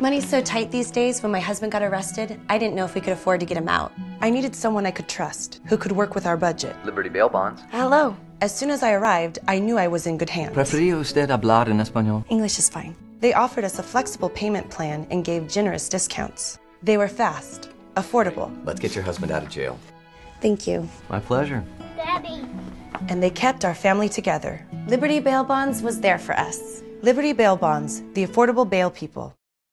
Money's so tight these days. When my husband got arrested, I didn't know if we could afford to get him out. I needed someone I could trust, who could work with our budget. Liberty Bail Bonds. Hello. As soon as I arrived, I knew I was in good hands. ¿Prefería usted hablar en español? English is fine. They offered us a flexible payment plan and gave generous discounts. They were fast, affordable. Let's get your husband out of jail. Thank you. My pleasure. Daddy. And they kept our family together. Liberty Bail Bonds was there for us. Liberty Bail Bonds, the affordable bail people.